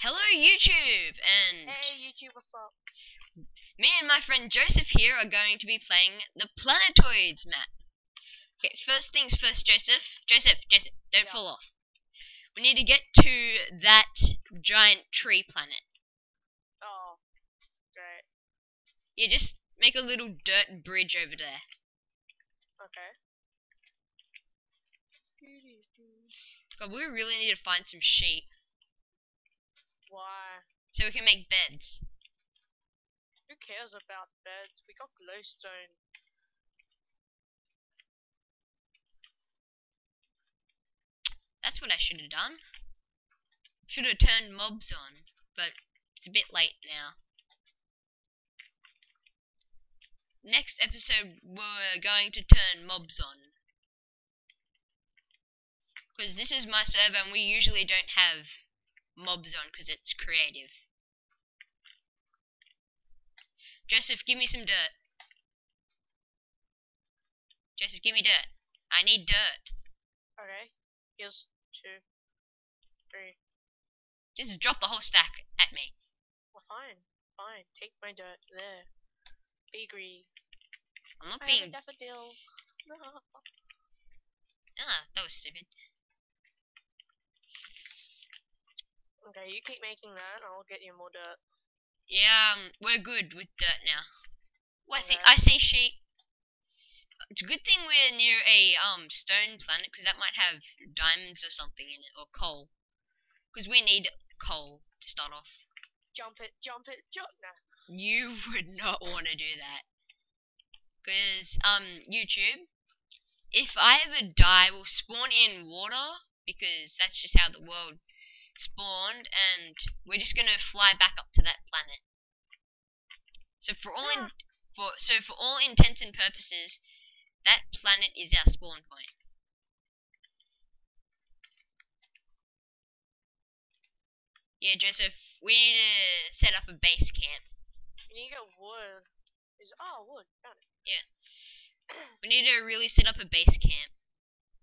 Hello YouTube, and Hey YouTube, what's up? me and my friend Joseph here are going to be playing the Planetoids map. Okay, first things first, Joseph. Joseph, Joseph, don't Yeah. fall off. We need to get to that giant tree planet. Oh, great. Yeah, just make a little dirt bridge over there. Okay. God, we really need to find some sheep Why? so we can make beds. Who cares about beds? We got glowstone. That's what I should have done. Should have turned mobs on, but it's a bit late now. Next episode, we're going to turn mobs on. Because this is my server and we usually don't have mobs on because it's creative. Joseph, give me some dirt. Joseph, give me dirt. I need dirt. Okay. Here's two, three. Just drop the whole stack at me. Well, fine, fine. Take my dirt there. Be greedy. I'm not I have a daffodil. Ah, that was stupid. Okay, you keep making that. I'll get you more dirt. Yeah, um, we're good with dirt now. Well, I see. I see sheep. It's a good thing we're near a um stone planet because that might have diamonds or something in it or coal. Because we need coal to start off. Jump it, jump it, jump. Nah. You would not want to do that. Because um YouTube, if I ever die, we'll spawn in water because that's just how the world spawned, and we're just gonna fly back up to that planet. So for all in, for so for all intents and purposes, that planet is our spawn point. Yeah, Joseph, we need to set up a base camp. We need to get wood. Is oh wood. Found it. We need to really set up a base camp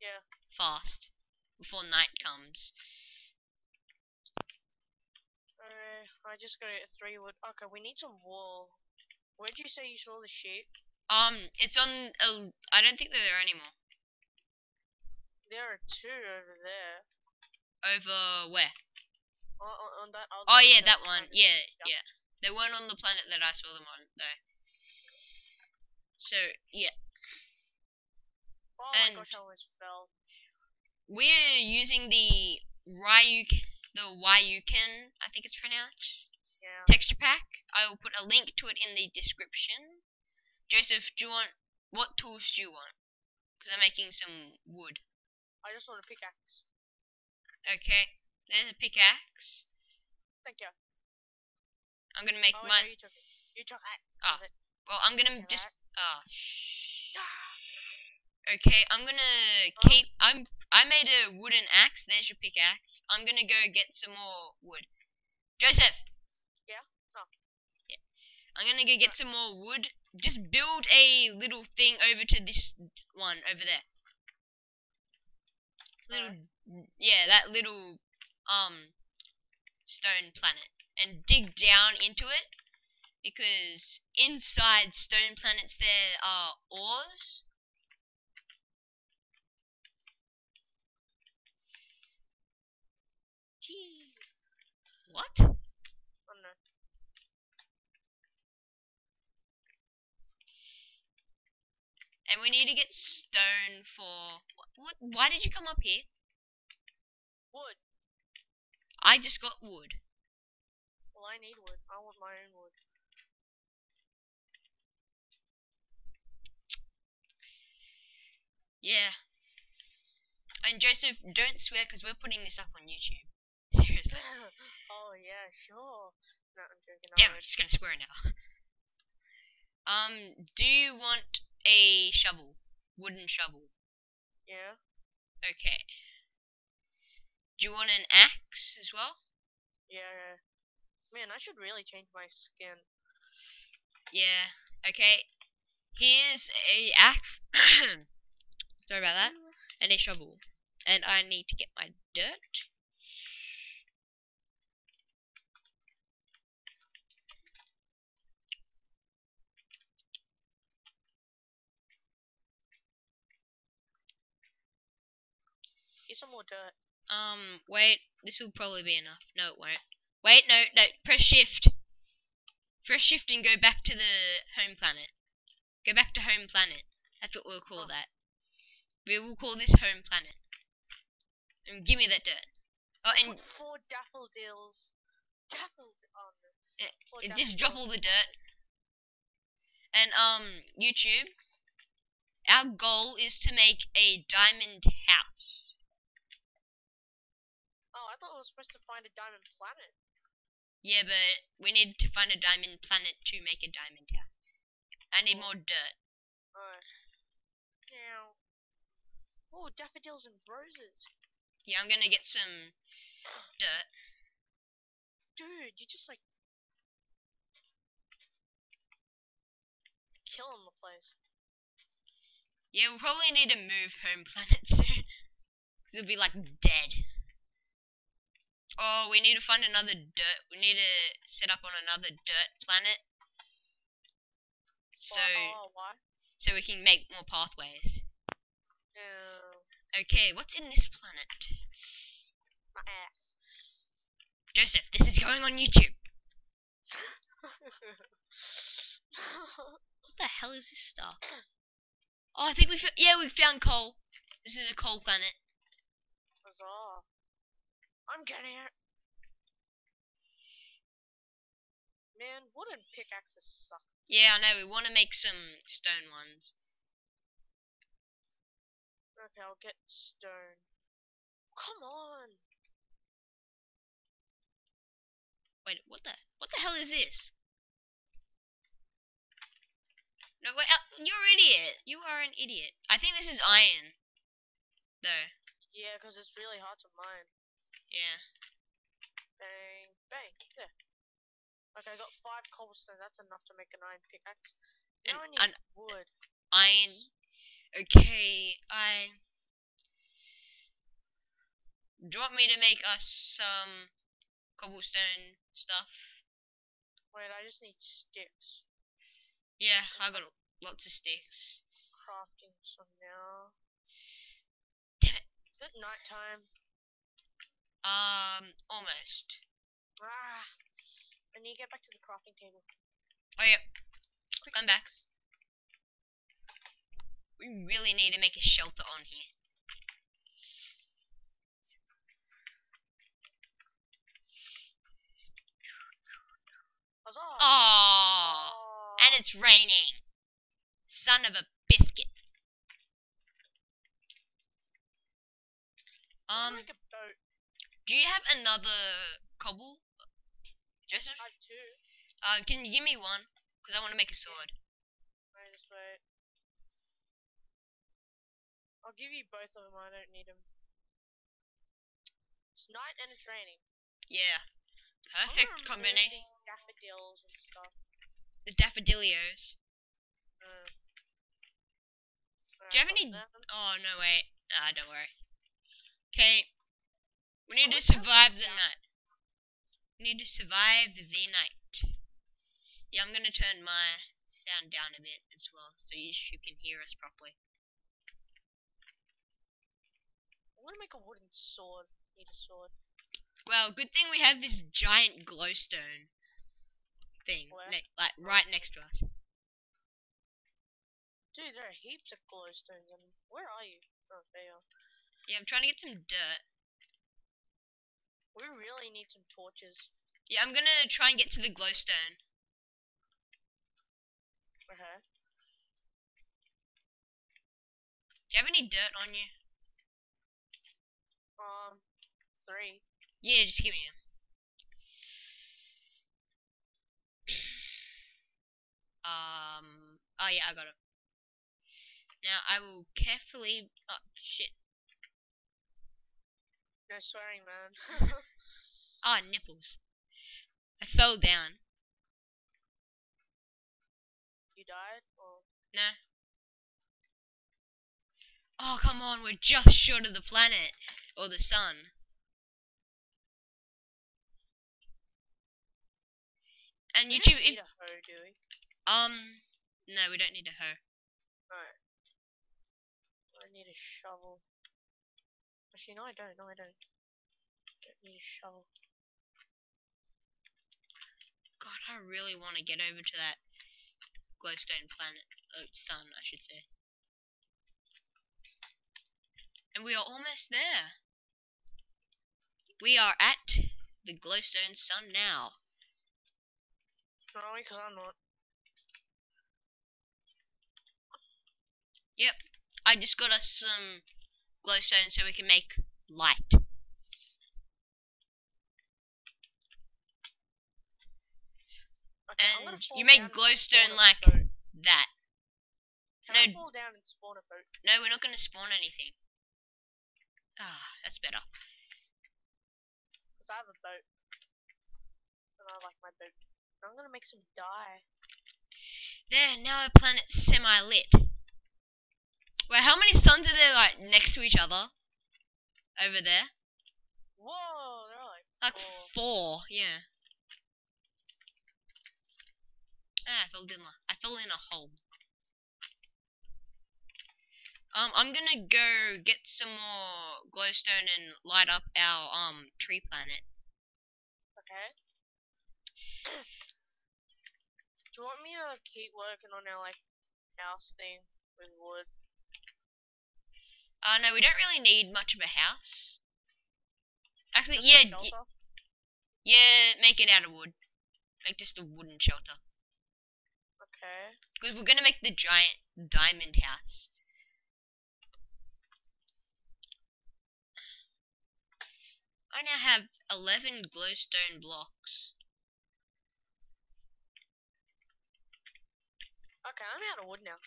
Yeah. fast before night comes. Alright. I just got a three wood. Okay, we need some wool. Where'd you say you saw the sheep? Um, it's on. A, I don't think they're there anymore. There are two over there. Over where? On, on, on that other. Oh yeah, uh, that one. planet. Yeah, Yeah. yeah. They weren't on the planet that I saw them on though. So yeah, Oh and- my gosh, I almost fell. we're using the Ryuk, the Ryuken, I think it's pronounced, Yeah. texture pack. I will put a link to it in the description. Joseph, do you want what tools do you want? Because I'm making some wood. I just want a pickaxe. Okay, there's a pickaxe. Thank you. I'm gonna make oh, mine. no, you took it. You took it. Ah, Have. Well, I'm gonna just. it. Ah. Okay, I'm gonna Huh? keep. I'm. I made a wooden axe. There's your pickaxe. I'm gonna go get some more wood. Joseph. Yeah? Oh. Yeah. I'm gonna go get some more wood. Just build a little thing over to this one over there. Little. Yeah, that little um stone planet, and dig down into it because inside stone planets there are ores. What? Oh no. And we need to get stone for what, what? Why did you come up here? Wood. I just got wood. Well, I need wood. I want my own wood. Yeah. And Joseph, don't swear because we're putting this up on YouTube. Oh yeah, sure. No, I'm joking. Damn, I'm just gonna swear now. um, do you want a shovel? Wooden shovel. Yeah. Okay. Do you want an axe as well? Yeah. yeah. Man, I should really change my skin. Yeah. Okay. Here's a axe. Sorry about that. And a shovel. And I need to get my dirt. Some more dirt. Um, wait, this will probably be enough. No, it won't. Wait, no, no, press shift. Press shift and go back to the home planet. Go back to home planet. That's what we'll call Oh. that. We will call this home planet. And give me that dirt. Oh, and Put four daffodils. Daffodil. Oh no. Eh, and just drop all the dirt. And um, YouTube. Our goal is to make a diamond house. I thought we were supposed to find a diamond planet. Yeah, but we need to find a diamond planet to make a diamond house. I need more dirt. Oh. Now. Oh, daffodils and roses. Yeah, I'm gonna get some dirt. Dude, you just like killing the place. Yeah, we'll probably need to move home planet soon. Cause it'll be like dead. Oh, we need to find another dirt. We need to set up on another dirt planet. So, oh, so we can make more pathways. No, Okay, what's in this planet? my ass. Joseph, this is going on YouTube. What the hell is this stuff? Oh, I think we found, yeah, we found coal. This is a coal planet. Huzzah. I'm getting it. Man, wooden pickaxes suck. Yeah, I know, we want to make some stone ones. Okay, I'll get stone. Come on. Wait, what the, what the hell is this? No, wait, uh, you're an idiot. You are an idiot. I think this is iron. Though, Yeah, 'cause it's really hard to mine. Yeah. Bang, bang. There. Okay, I got five cobblestone. That's enough to make an iron pickaxe. Now I And- need and- wood. Iron. Okay, I. Do you want me to make us some cobblestone stuff? Wait, I just need sticks. Yeah, I got lots of sticks. Crafting some now. It. Is it nighttime? Um, almost. Ah. I need to get back to the crafting table. Oh, yep, Quick I'm back. we really need to make a shelter on here. Huzzah! Aww, Oh. and it's raining. Son of a biscuit. Um, make a boat. Do you have another cobble, Joseph? I have two. Uh, can you give me one? Cause I want to make a sword. Wait, just wait. I'll give you both of them. I don't need them. It's night and it's raining. Yeah, perfect combination. these daffodils and stuff. The daffodilios. Uh, Do you have any- them. Oh no, wait. Ah, don't worry. Okay, we need to survive the night. We need to survive the night. Yeah, I'm gonna turn my sound down a bit as well, so you, you can hear us properly. I want to make a wooden sword. Need a sword. Well, good thing we have this giant glowstone thing, ne- like right next to us. Dude, there are heaps of glowstones. And where are you? Oh, there you are. Yeah, I'm trying to get some dirt. We really need some torches. Yeah, I'm gonna try and get to the glowstone. Okay. Do you have any dirt on you? Um, three. Yeah, just give me them. Um. Oh yeah, I got it. Now I will carefully. Oh shit. No swearing, man. Ah, nipples. I fell down. you died? Or No. Oh come on, we're just short of the planet or the sun. And we YouTube, don't if a hoe, do we? um, no, we don't need a hoe. No. I need a shovel. Actually, no, I don't. No, I don't. Don't need a shovel. God, I really want to get over to that glowstone planet, Oh, sun, I should say. And we are almost there. We are at the glowstone sun now. Not only because I'm not. Yep. I just got us some glowstone so we can make light. Okay, And you make glowstone like that. Can I no- fall down and spawn a boat? No, we're not going to spawn anything. Ah, that's better. Because I have a boat. And I like my boat. I'm gonna make some dye. There, now our planet's semi-lit. Wait, how many suns are there, like, next to each other? Over there? Whoa, they're like Like four. four, yeah. Ah, I fell in a, I fell in a hole. Um, I'm gonna go get some more glowstone and light up our um tree planet. Okay. Do you want me to keep working on our like house thing with wood? Uh, no, we don't really need much of a house. Actually, Just yeah, yeah, make it out of wood. Make just a wooden shelter. Okay. Because we're gonna make the giant diamond house. I now have 11 glowstone blocks. Okay, I'm out of wood now.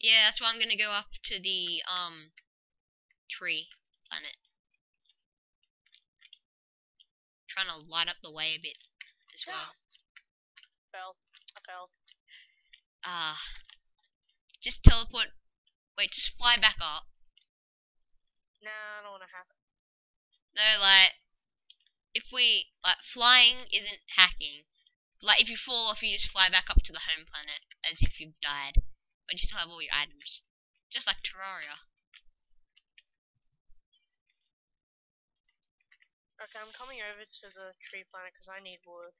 Yeah, that's why I'm gonna go up to the, um, tree planet. Trying to light up the way a bit as well. Fell. I fell. Ah. just teleport. Wait, just fly back up. Nah, I don't wanna hack. No, like, if we, like, flying isn't hacking. Like, if you fall off, you just fly back up to the home planet as if you've died. But you still have all your items. Just like Terraria. Okay, I'm coming over to the tree planet because I need wood.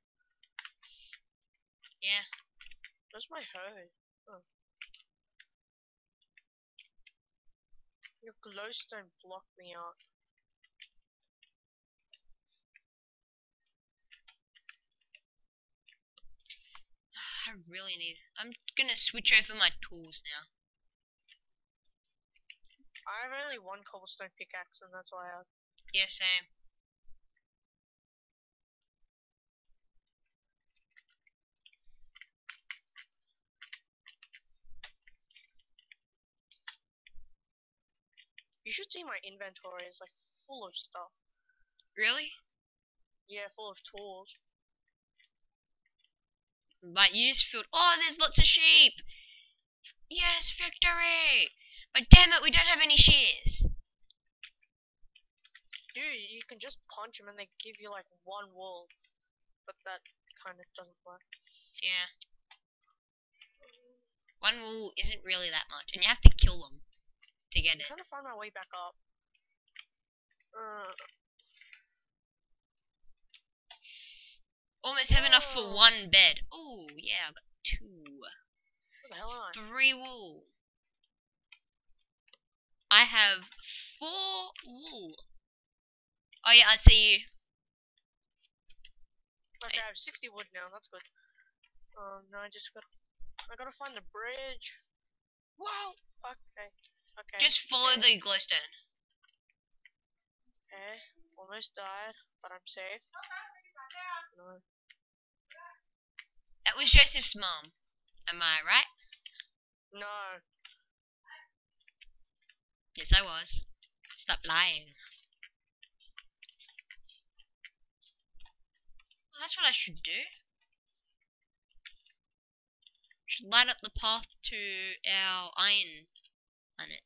Yeah. Where's my hoe? Oh. Your glowstone blocked me out. I really need. I'm gonna switch over my tools now. I have only one cobblestone pickaxe and that's why I have. Yeah, same. Should see my inventory is like full of stuff. Really? Yeah, full of tools. But you just feel. Oh, there's lots of sheep! Yes, victory! But damn it, we don't have any shears. Dude, you can just punch them and they give you like one wool. But that kind of doesn't work. Yeah. One wool isn't really that much, and you have to kill them get I'm trying to find my way back up. Uh, Almost have enough for one bed. Oh, yeah, I got two. where the hell am I? Three wool. I have four wool. Oh, yeah, I see you. Okay, I have 60 wood now, that's good. Um, no, I just got I gotta find the bridge. Whoa! Okay. Okay. Just follow the glowstone. Okay. Almost died, but I'm safe. No. That was Joseph's mom. Am I right? No. Yes, I was. Stop lying. Well, that's what I should do. Should light up the path to our iron planet.